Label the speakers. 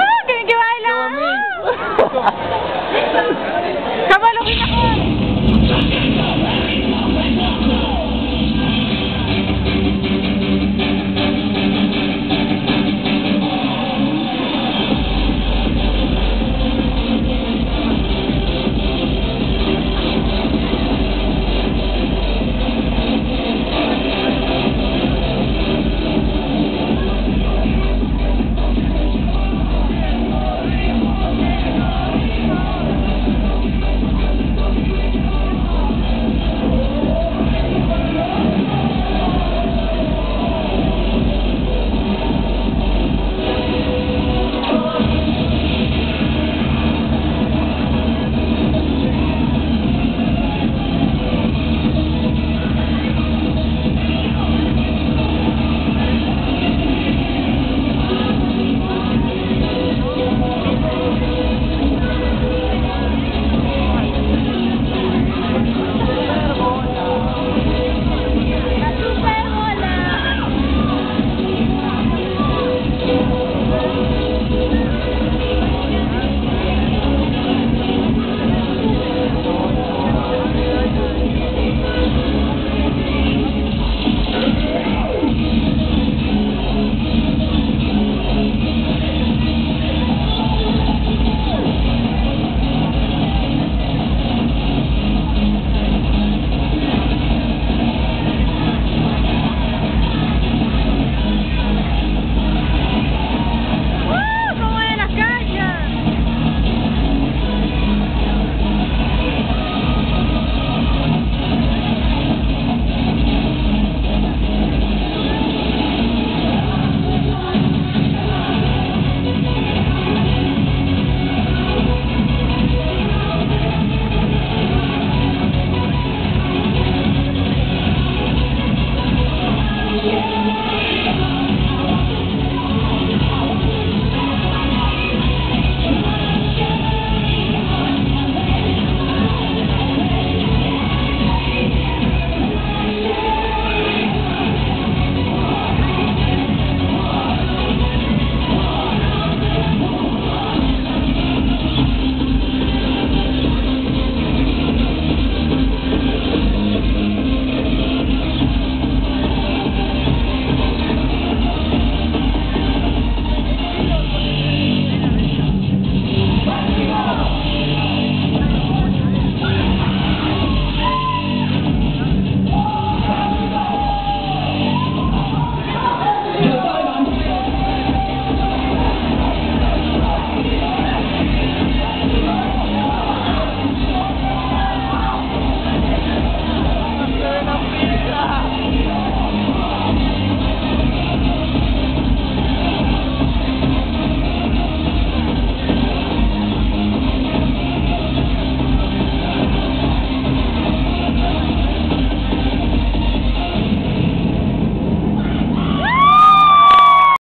Speaker 1: Ah, kinikiwala! Kabalukin ako!